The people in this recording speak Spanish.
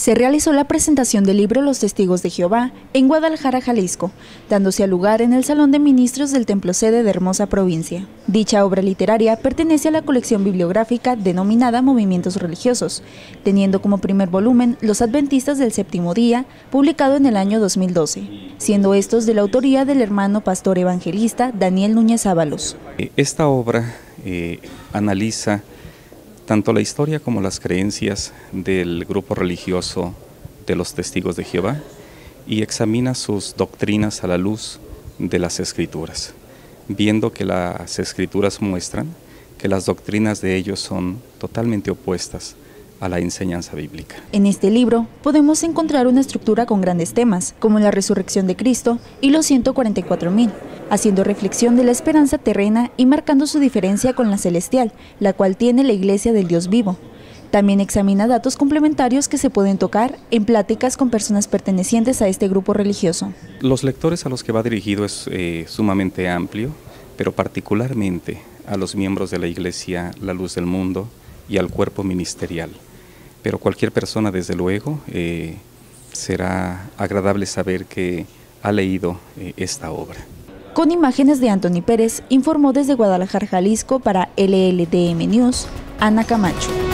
se realizó la presentación del libro Los Testigos de Jehová en Guadalajara, Jalisco, dándose a lugar en el Salón de Ministros del Templo Sede de Hermosa Provincia. Dicha obra literaria pertenece a la colección bibliográfica denominada Movimientos Religiosos, teniendo como primer volumen Los Adventistas del Séptimo Día, publicado en el año 2012, siendo estos de la autoría del hermano pastor evangelista Daniel Núñez Ábalos. Esta obra eh, analiza tanto la historia como las creencias del grupo religioso de los testigos de Jehová y examina sus doctrinas a la luz de las escrituras, viendo que las escrituras muestran que las doctrinas de ellos son totalmente opuestas a la enseñanza bíblica. En este libro podemos encontrar una estructura con grandes temas, como la resurrección de Cristo y los 144.000, haciendo reflexión de la esperanza terrena y marcando su diferencia con la celestial, la cual tiene la iglesia del Dios vivo. También examina datos complementarios que se pueden tocar en pláticas con personas pertenecientes a este grupo religioso. Los lectores a los que va dirigido es eh, sumamente amplio, pero particularmente a los miembros de la Iglesia La Luz del Mundo y al cuerpo ministerial. Pero cualquier persona, desde luego, eh, será agradable saber que ha leído eh, esta obra. Con imágenes de Anthony Pérez, informó desde Guadalajara, Jalisco para LLDM News, Ana Camacho.